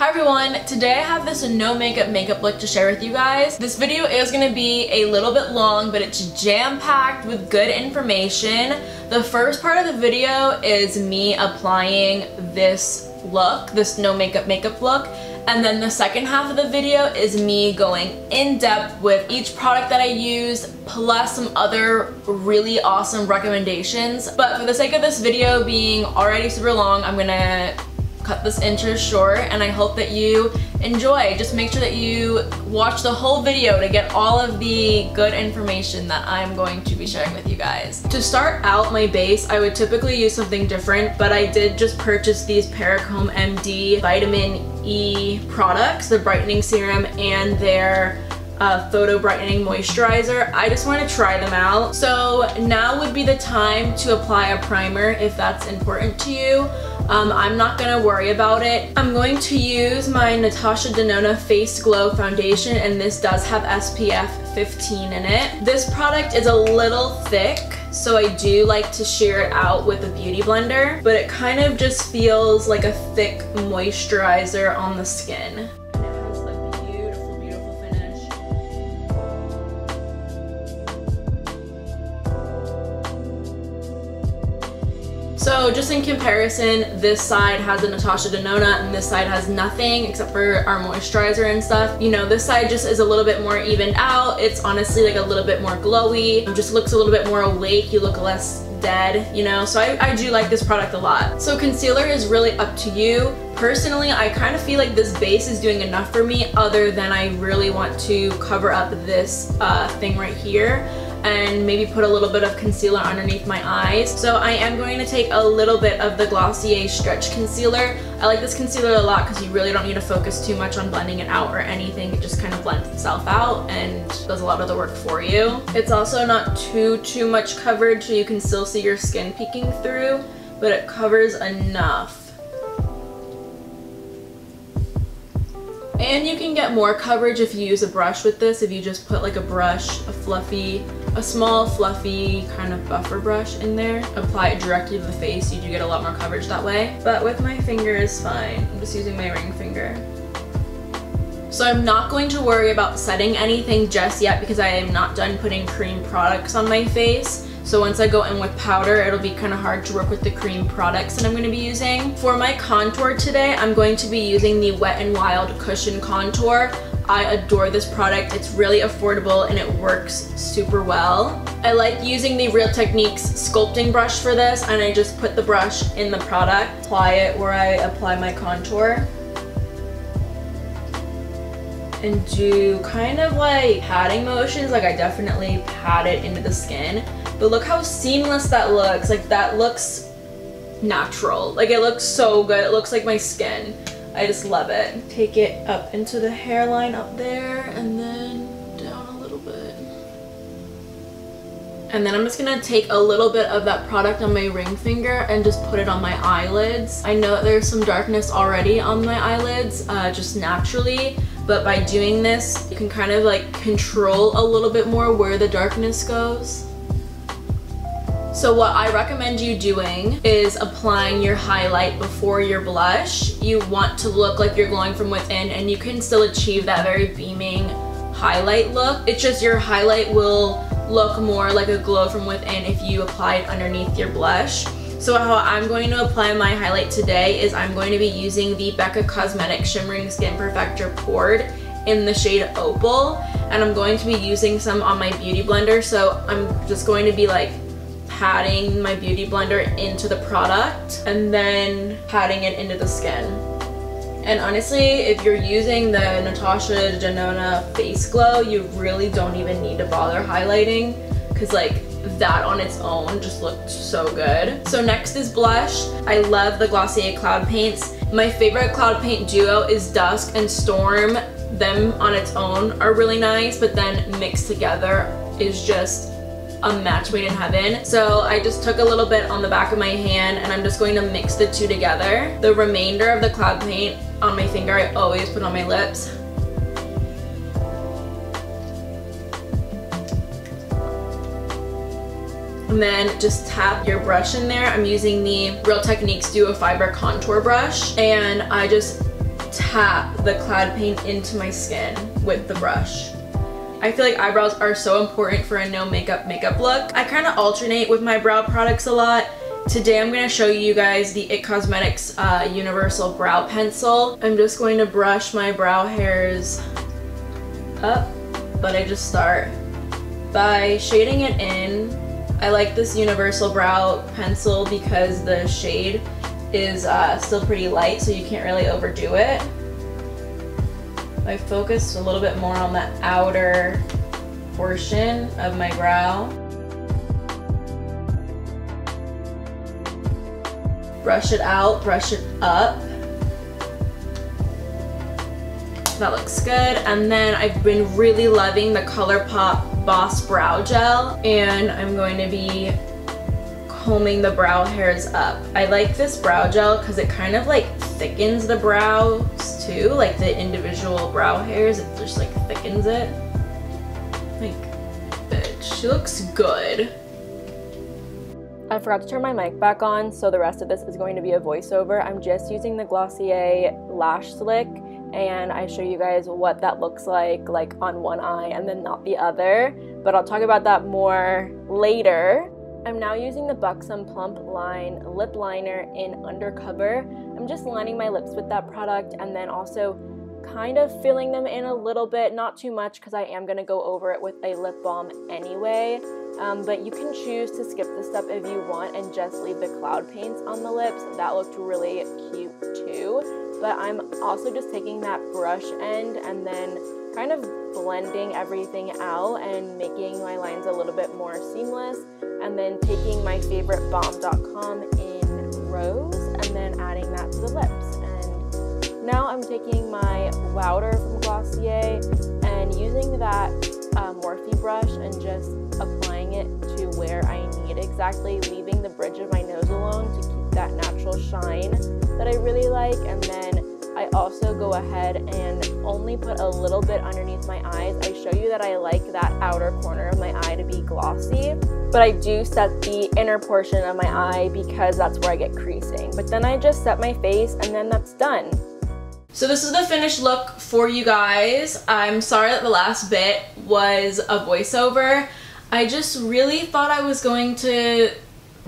Hi everyone, today I have this no makeup makeup look to share with you guys. This video is going to be a little bit long, but it's jam-packed with good information. The first part of the video is me applying this look, this no makeup makeup look, and then the second half of the video is me going in depth with each product that I use, plus some other really awesome recommendations. But for the sake of this video being already super long, I'm gonna cut this intro short and I hope that you enjoy. Just make sure that you watch the whole video to get all of the good information that I'm going to be sharing with you guys. To start out my base, I would typically use something different, but I did just purchase these Perricone MD Vitamin E products, the brightening serum and their uh, photo brightening moisturizer. I just want to try them out. So now would be the time to apply a primer if that's important to you. Um, I'm not gonna worry about it. I'm going to use my Natasha Denona Face Glow Foundation and this does have SPF 15 in it. This product is a little thick so I do like to sheer it out with a beauty blender but it kind of just feels like a thick moisturizer on the skin. So just in comparison, this side has a Natasha Denona and this side has nothing except for our moisturizer and stuff. You know, this side just is a little bit more evened out. It's honestly like a little bit more glowy. It just looks a little bit more awake. You look less dead, you know? So I, I do like this product a lot. So concealer is really up to you. Personally, I kind of feel like this base is doing enough for me other than I really want to cover up this uh, thing right here and maybe put a little bit of concealer underneath my eyes. So I am going to take a little bit of the Glossier Stretch Concealer. I like this concealer a lot because you really don't need to focus too much on blending it out or anything. It just kind of blends itself out and does a lot of the work for you. It's also not too, too much coverage so you can still see your skin peeking through, but it covers enough. And you can get more coverage if you use a brush with this, if you just put like a brush, a fluffy a small fluffy kind of buffer brush in there. Apply it directly to the face, you do get a lot more coverage that way. But with my finger is fine. I'm just using my ring finger. So I'm not going to worry about setting anything just yet because I am not done putting cream products on my face. So once I go in with powder, it'll be kind of hard to work with the cream products that I'm going to be using. For my contour today, I'm going to be using the Wet n Wild Cushion Contour. I adore this product. It's really affordable and it works super well. I like using the Real Techniques sculpting brush for this and I just put the brush in the product, apply it where I apply my contour and do kind of like patting motions. Like I definitely pat it into the skin. But look how seamless that looks. Like that looks natural. Like it looks so good. It looks like my skin I just love it. Take it up into the hairline up there and then down a little bit. And then I'm just gonna take a little bit of that product on my ring finger and just put it on my eyelids. I know there's some darkness already on my eyelids, uh, just naturally, but by doing this, you can kind of like control a little bit more where the darkness goes. So what I recommend you doing is applying your highlight before your blush. You want to look like you're glowing from within and you can still achieve that very beaming highlight look. It's just your highlight will look more like a glow from within if you apply it underneath your blush. So how I'm going to apply my highlight today is I'm going to be using the Becca Cosmetics Shimmering Skin Perfector Poured in the shade Opal and I'm going to be using some on my beauty blender so I'm just going to be like patting my beauty blender into the product and then patting it into the skin. And honestly, if you're using the Natasha Denona Face Glow, you really don't even need to bother highlighting because like that on its own just looked so good. So next is blush. I love the Glossier Cloud Paints. My favorite cloud paint duo is Dusk and Storm. Them on its own are really nice, but then mixed together is just a match made in heaven. So I just took a little bit on the back of my hand and I'm just going to mix the two together. The remainder of the cloud paint on my finger I always put on my lips. And then just tap your brush in there. I'm using the Real Techniques Duo Fiber Contour Brush and I just tap the Cloud Paint into my skin with the brush. I feel like eyebrows are so important for a no makeup makeup look. I kind of alternate with my brow products a lot. Today I'm going to show you guys the IT Cosmetics uh, Universal Brow Pencil. I'm just going to brush my brow hairs up, but I just start by shading it in. I like this Universal Brow Pencil because the shade is uh, still pretty light so you can't really overdo it. I focused a little bit more on the outer portion of my brow. Brush it out, brush it up. That looks good. And then I've been really loving the ColourPop Boss Brow Gel. And I'm going to be combing the brow hairs up. I like this brow gel because it kind of like thickens the brows too, like the individual brow hairs, it just like thickens it. Like, bitch, she looks good. I forgot to turn my mic back on, so the rest of this is going to be a voiceover. I'm just using the Glossier Lash Slick, and I show you guys what that looks like, like on one eye and then not the other. But I'll talk about that more later. I'm now using the Buxom Plump Line Lip Liner in Undercover. I'm just lining my lips with that product and then also kind of filling them in a little bit, not too much because I am going to go over it with a lip balm anyway. Um, but you can choose to skip this step if you want and just leave the cloud paints on the lips. That looked really cute. But I'm also just taking that brush end and then kind of blending everything out and making my lines a little bit more seamless and then taking my favorite balm.com in rose and then adding that to the lips. And now I'm taking my Wowder from Glossier and using that uh, Morphe brush and just applying it to where I need exactly leaving the bridge of my nose alone to keep that natural shine that I really like. And then also go ahead and only put a little bit underneath my eyes. I show you that I like that outer corner of my eye to be glossy, but I do set the inner portion of my eye because that's where I get creasing. But then I just set my face and then that's done. So this is the finished look for you guys. I'm sorry that the last bit was a voiceover. I just really thought I was going to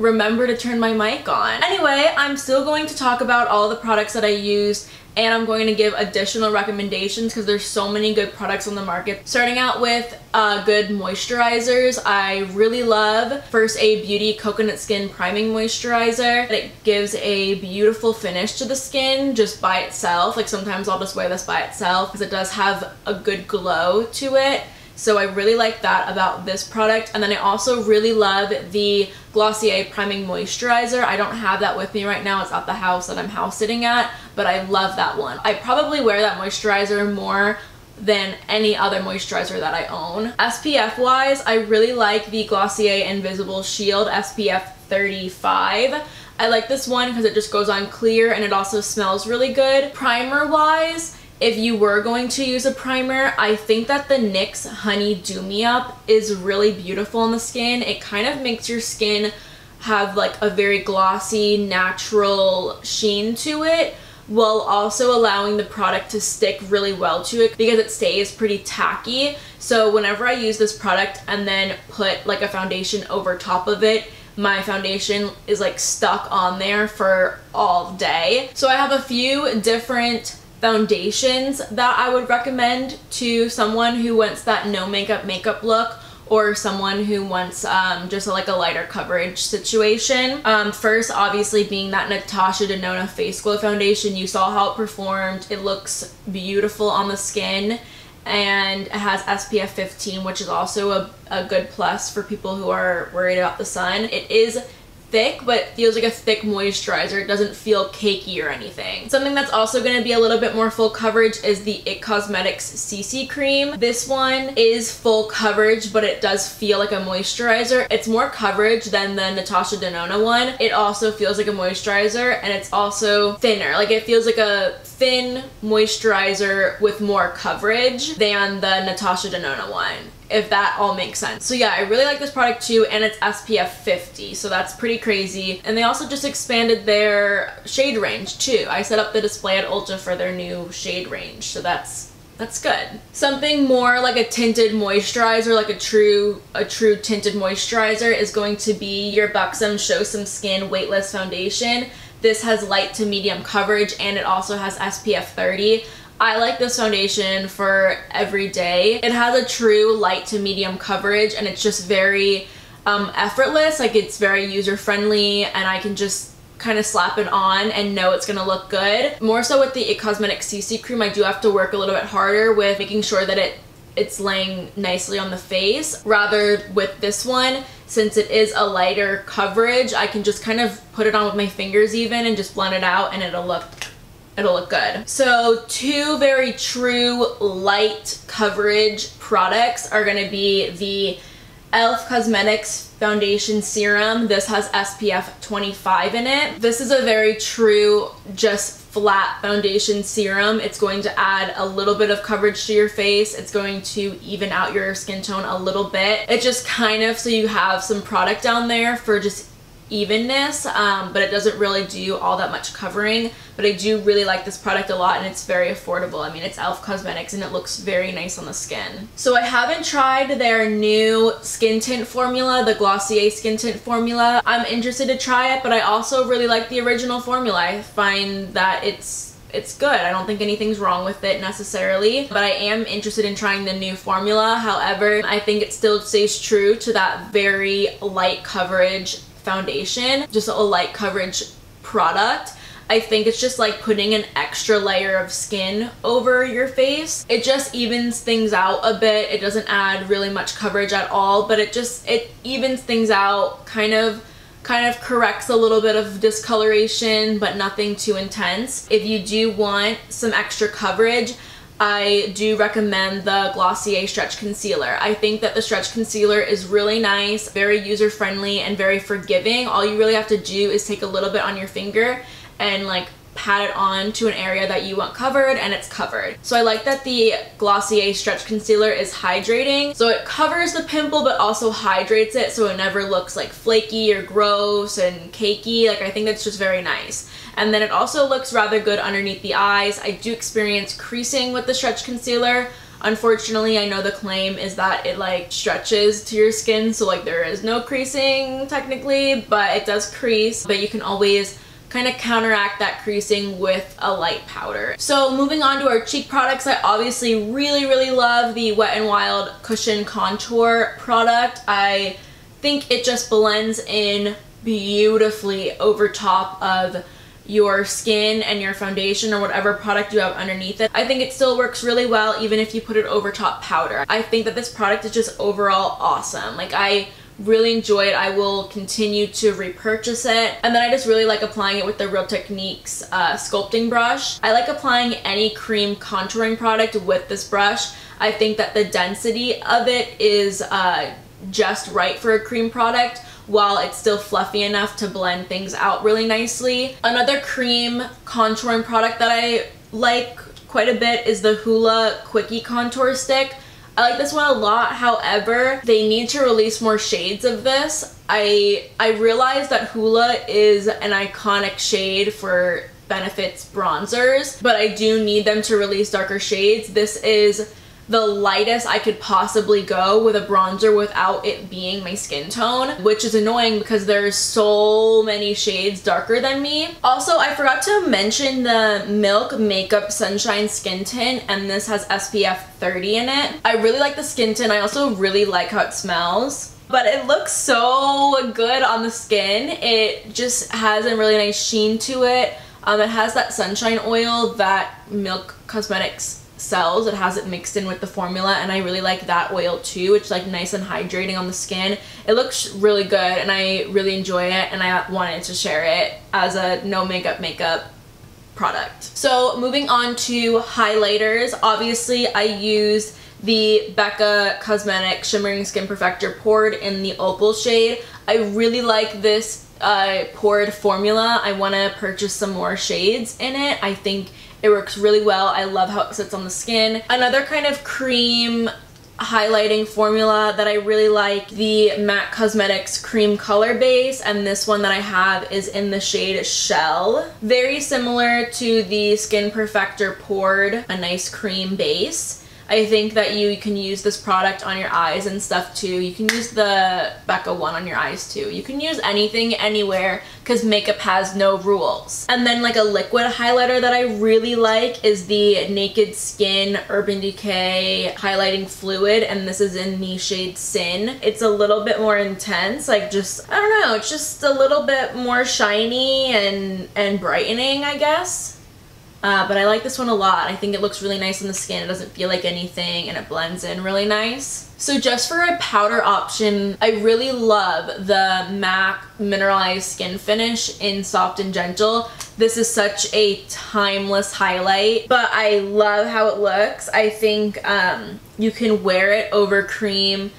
remember to turn my mic on. Anyway, I'm still going to talk about all the products that I used and I'm going to give additional recommendations because there's so many good products on the market. Starting out with uh, good moisturizers, I really love First Aid Beauty Coconut Skin Priming Moisturizer. It gives a beautiful finish to the skin just by itself. Like sometimes I'll just wear this by itself because it does have a good glow to it. So I really like that about this product. And then I also really love the Glossier Priming Moisturizer. I don't have that with me right now. It's at the house that I'm house sitting at, but I love that one. I probably wear that moisturizer more than any other moisturizer that I own. SPF wise, I really like the Glossier Invisible Shield SPF 35. I like this one because it just goes on clear and it also smells really good. Primer wise, if you were going to use a primer, I think that the NYX Honey Dew Me Up is really beautiful on the skin. It kind of makes your skin have like a very glossy, natural sheen to it while also allowing the product to stick really well to it because it stays pretty tacky. So whenever I use this product and then put like a foundation over top of it, my foundation is like stuck on there for all day. So I have a few different foundations that I would recommend to someone who wants that no makeup makeup look or someone who wants um, just like a lighter coverage situation. Um, first, obviously being that Natasha Denona Face Glow Foundation, you saw how it performed. It looks beautiful on the skin and it has SPF 15, which is also a, a good plus for people who are worried about the sun. It is thick, but feels like a thick moisturizer. It doesn't feel cakey or anything. Something that's also going to be a little bit more full coverage is the IT Cosmetics CC Cream. This one is full coverage, but it does feel like a moisturizer. It's more coverage than the Natasha Denona one. It also feels like a moisturizer, and it's also thinner. Like, it feels like a thin moisturizer with more coverage than the Natasha Denona one if that all makes sense. So yeah, I really like this product too, and it's SPF 50, so that's pretty crazy. And they also just expanded their shade range too. I set up the display at Ulta for their new shade range, so that's that's good. Something more like a tinted moisturizer, like a true a true tinted moisturizer is going to be your Buxom Show Some Skin Weightless Foundation. This has light to medium coverage and it also has SPF 30. I like this foundation for every day. It has a true light to medium coverage and it's just very um, effortless. Like it's very user friendly and I can just kind of slap it on and know it's gonna look good. More so with the It Cosmetics CC cream, I do have to work a little bit harder with making sure that it it's laying nicely on the face. Rather with this one, since it is a lighter coverage, I can just kind of put it on with my fingers even and just blend it out and it'll look it'll look good. So two very true light coverage products are gonna be the e.l.f. Cosmetics Foundation Serum. This has SPF 25 in it. This is a very true, just flat foundation serum. It's going to add a little bit of coverage to your face. It's going to even out your skin tone a little bit. It just kind of, so you have some product down there for just evenness, um, but it doesn't really do all that much covering. But I do really like this product a lot and it's very affordable. I mean, it's e.l.f. Cosmetics and it looks very nice on the skin. So I haven't tried their new skin tint formula, the Glossier skin tint formula. I'm interested to try it, but I also really like the original formula. I find that it's it's good. I don't think anything's wrong with it necessarily, but I am interested in trying the new formula. However, I think it still stays true to that very light coverage foundation, just a light coverage product. I think it's just like putting an extra layer of skin over your face. It just evens things out a bit. It doesn't add really much coverage at all, but it just, it evens things out, kind of kind of corrects a little bit of discoloration, but nothing too intense. If you do want some extra coverage, I do recommend the Glossier Stretch Concealer. I think that the Stretch Concealer is really nice, very user-friendly, and very forgiving. All you really have to do is take a little bit on your finger and like pat it on to an area that you want covered and it's covered. So I like that the Glossier Stretch Concealer is hydrating. So it covers the pimple but also hydrates it so it never looks like flaky or gross and cakey. Like I think that's just very nice. And then it also looks rather good underneath the eyes. I do experience creasing with the Stretch Concealer. Unfortunately, I know the claim is that it like stretches to your skin, so like there is no creasing technically, but it does crease. But you can always kind of counteract that creasing with a light powder. So moving on to our cheek products, I obviously really, really love the Wet n Wild Cushion Contour product. I think it just blends in beautifully over top of your skin and your foundation or whatever product you have underneath it. I think it still works really well even if you put it over top powder. I think that this product is just overall awesome. Like I really enjoy it. I will continue to repurchase it. And then I just really like applying it with the Real Techniques uh, sculpting brush. I like applying any cream contouring product with this brush. I think that the density of it is uh, just right for a cream product while it's still fluffy enough to blend things out really nicely. Another cream contouring product that I like quite a bit is the Hoola Quickie Contour Stick. I like this one a lot, however, they need to release more shades of this. I, I realize that Hoola is an iconic shade for Benefit's bronzers, but I do need them to release darker shades. This is the lightest I could possibly go with a bronzer without it being my skin tone, which is annoying because there's so many shades darker than me. Also, I forgot to mention the Milk Makeup Sunshine Skin Tint, and this has SPF 30 in it. I really like the skin tint. I also really like how it smells but it looks so good on the skin. It just has a really nice sheen to it. Um, it has that sunshine oil that Milk Cosmetics sells. It has it mixed in with the formula and I really like that oil too. It's like nice and hydrating on the skin. It looks really good and I really enjoy it and I wanted to share it as a no makeup makeup product. So moving on to highlighters. Obviously I use the Becca Cosmetic Shimmering Skin Perfector poured in the opal shade. I really like this uh, poured formula. I want to purchase some more shades in it. I think It works really well. I love how it sits on the skin. Another kind of cream highlighting formula that I really like, the MAC Cosmetics Cream Color Base, and this one that I have is in the shade Shell. Very similar to the Skin Perfector Poured, a nice cream base. I think that you can use this product on your eyes and stuff too. You can use the Becca one on your eyes too. You can use anything anywhere because makeup has no rules. And then like a liquid highlighter that I really like is the Naked Skin Urban Decay Highlighting Fluid and this is in the shade Sin. It's a little bit more intense, like just, I don't know, it's just a little bit more shiny and, and brightening, I guess. Uh, but I like this one a lot. I think it looks really nice on the skin. It doesn't feel like anything and it blends in really nice. So just for a powder option, I really love the MAC Mineralized Skin Finish in Soft and Gentle. This is such a timeless highlight, but I love how it looks. I think um, you can wear it over cream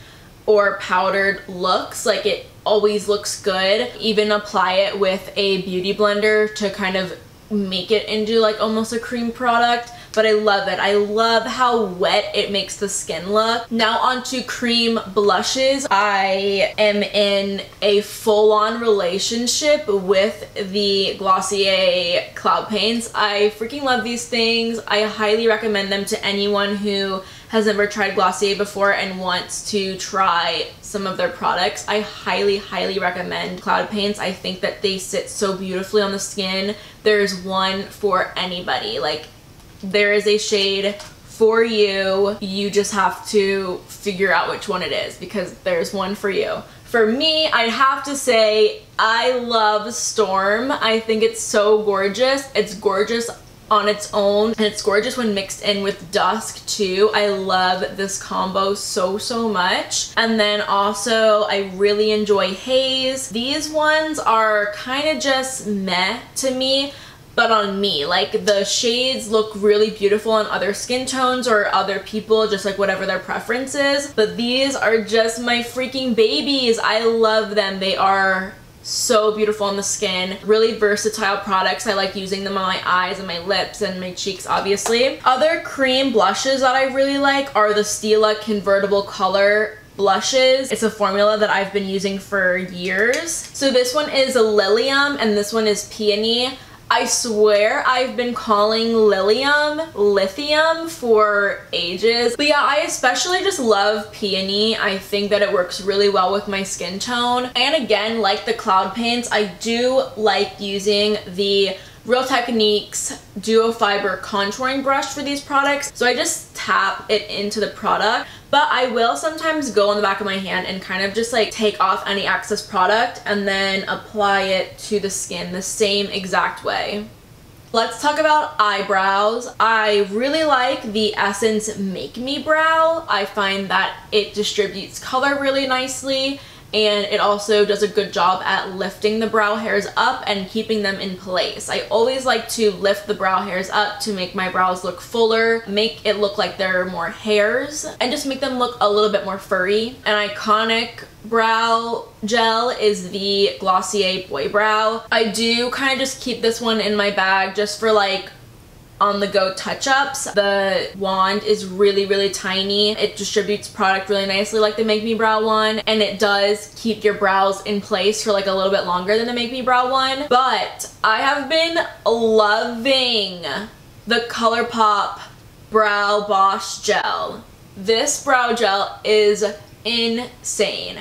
or powdered looks. Like it always looks good. Even apply it with a beauty blender to kind of make it into like almost a cream product but I love it. I love how wet it makes the skin look. Now onto cream blushes. I am in a full-on relationship with the Glossier Cloud Paints. I freaking love these things. I highly recommend them to anyone who has never tried Glossier before and wants to try some of their products, I highly, highly recommend Cloud Paints. I think that they sit so beautifully on the skin. There's one for anybody. Like, there is a shade for you. You just have to figure out which one it is because there's one for you. For me, I'd have to say I love Storm. I think it's so gorgeous. It's gorgeous on its own and it's gorgeous when mixed in with dusk too. I love this combo so so much. And then also I really enjoy haze. These ones are kind of just meh to me but on me. Like the shades look really beautiful on other skin tones or other people just like whatever their preference is. But these are just my freaking babies. I love them. They are so beautiful on the skin. Really versatile products. I like using them on my eyes and my lips and my cheeks obviously. Other cream blushes that I really like are the Stila Convertible Color blushes. It's a formula that I've been using for years. So this one is a Lilium and this one is Peony. I swear I've been calling Lilium lithium for ages. But yeah, I especially just love peony. I think that it works really well with my skin tone. And again, like the cloud paints, I do like using the Real Techniques Duo Fiber Contouring Brush for these products. So I just tap it into the product, but I will sometimes go on the back of my hand and kind of just like take off any excess product and then apply it to the skin the same exact way. Let's talk about eyebrows. I really like the Essence Make Me Brow. I find that it distributes color really nicely and it also does a good job at lifting the brow hairs up and keeping them in place. I always like to lift the brow hairs up to make my brows look fuller, make it look like there are more hairs, and just make them look a little bit more furry. An iconic brow gel is the Glossier Boy Brow. I do kind of just keep this one in my bag just for like on-the-go touch-ups. The wand is really, really tiny. It distributes product really nicely like the Make Me Brow one, and it does keep your brows in place for like a little bit longer than the Make Me Brow one. But I have been loving the ColourPop Brow Boss Gel. This brow gel is insane.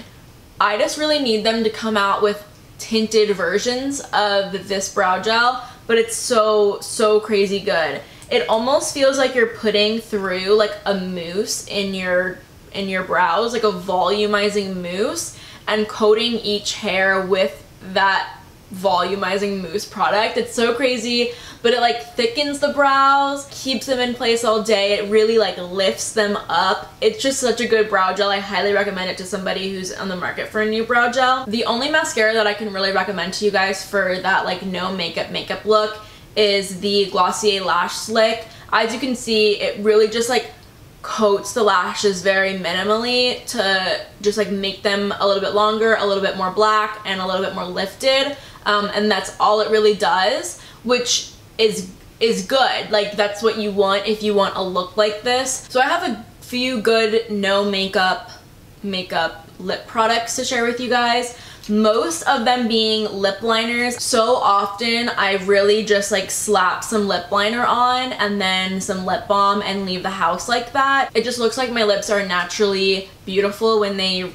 I just really need them to come out with tinted versions of this brow gel but it's so, so crazy good. It almost feels like you're putting through like a mousse in your in your brows, like a volumizing mousse, and coating each hair with that volumizing mousse product. It's so crazy, but it like thickens the brows, keeps them in place all day. It really like lifts them up. It's just such a good brow gel. I highly recommend it to somebody who's on the market for a new brow gel. The only mascara that I can really recommend to you guys for that like no makeup makeup look is the Glossier Lash Slick. As you can see, it really just like coats the lashes very minimally to just like make them a little bit longer, a little bit more black, and a little bit more lifted um, and that's all it really does, which is is good. Like that's what you want if you want a look like this. So I have a few good no makeup makeup lip products to share with you guys most of them being lip liners. So often I really just like slap some lip liner on and then some lip balm and leave the house like that. It just looks like my lips are naturally beautiful when they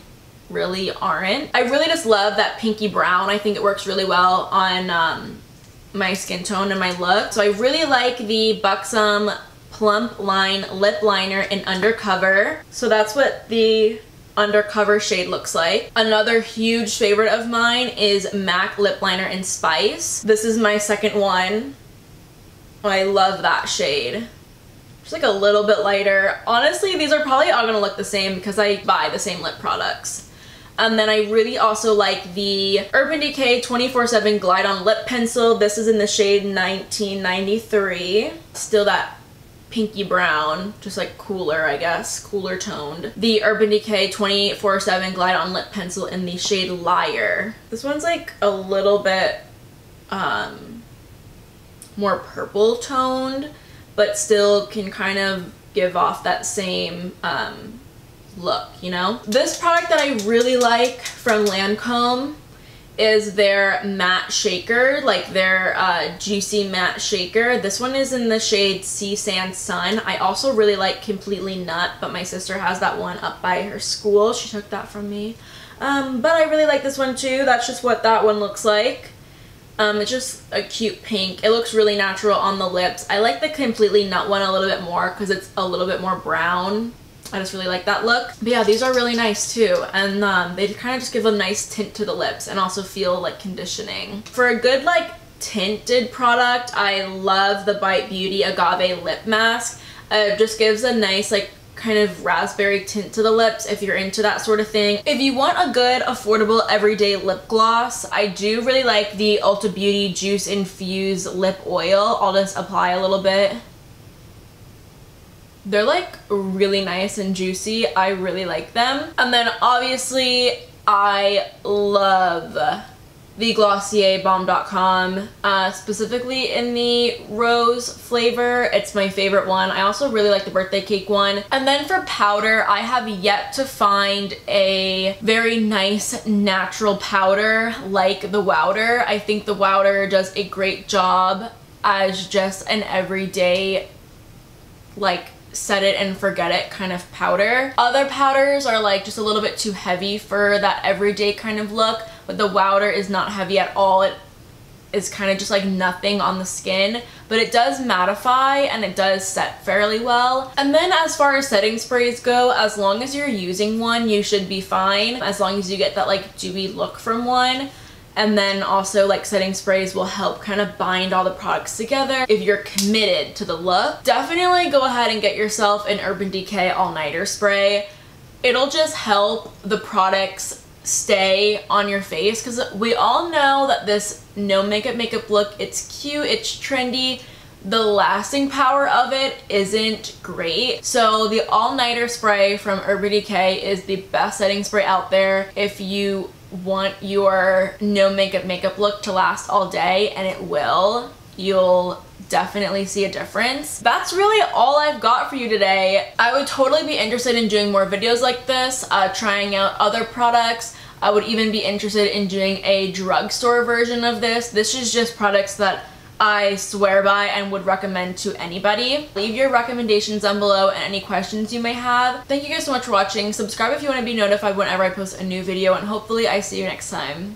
really aren't. I really just love that pinky brown. I think it works really well on um, my skin tone and my look. So I really like the Buxom Plump Line Lip Liner in Undercover. So that's what the undercover shade looks like. Another huge favorite of mine is MAC Lip Liner in Spice. This is my second one. I love that shade. Just like a little bit lighter. Honestly, these are probably all gonna look the same because I buy the same lip products. And then I really also like the Urban Decay 24-7 Glide On Lip Pencil. This is in the shade 1993. Still that pinky brown, just like cooler, I guess, cooler toned. The Urban Decay 24-7 Glide On Lip Pencil in the shade Liar. This one's like a little bit um, more purple toned, but still can kind of give off that same um, look, you know? This product that I really like from Lancome is their matte shaker, like their uh, juicy matte shaker. This one is in the shade Sea Sand Sun. I also really like Completely Nut, but my sister has that one up by her school. She took that from me. Um, but I really like this one too. That's just what that one looks like. Um, it's just a cute pink. It looks really natural on the lips. I like the Completely Nut one a little bit more because it's a little bit more brown. I just really like that look. But yeah, these are really nice too. And um, they kind of just give a nice tint to the lips and also feel like conditioning. For a good like tinted product, I love the Bite Beauty Agave Lip Mask. Uh, it just gives a nice like kind of raspberry tint to the lips if you're into that sort of thing. If you want a good, affordable, everyday lip gloss, I do really like the Ulta Beauty Juice Infused Lip Oil. I'll just apply a little bit they're like really nice and juicy. I really like them. And then obviously I love the Glossier Balm.com, uh, specifically in the rose flavor. It's my favorite one. I also really like the birthday cake one. And then for powder, I have yet to find a very nice natural powder like the Wowder. I think the Wowder does a great job as just an everyday like set it and forget it kind of powder. Other powders are like just a little bit too heavy for that everyday kind of look, but the Wowder is not heavy at all. It is kind of just like nothing on the skin, but it does mattify and it does set fairly well. And then as far as setting sprays go, as long as you're using one, you should be fine. As long as you get that like dewy look from one. And then also like setting sprays will help kind of bind all the products together if you're committed to the look. Definitely go ahead and get yourself an Urban Decay All-Nighter Spray. It'll just help the products stay on your face because we all know that this no makeup makeup look, it's cute, it's trendy, the lasting power of it isn't great. So the all-nighter spray from Urban Decay is the best setting spray out there if you want your no makeup makeup look to last all day and it will. You'll definitely see a difference. That's really all I've got for you today. I would totally be interested in doing more videos like this, uh, trying out other products. I would even be interested in doing a drugstore version of this. This is just products that I swear by and would recommend to anybody. Leave your recommendations down below and any questions you may have. Thank you guys so much for watching. Subscribe if you want to be notified whenever I post a new video and hopefully I see you next time.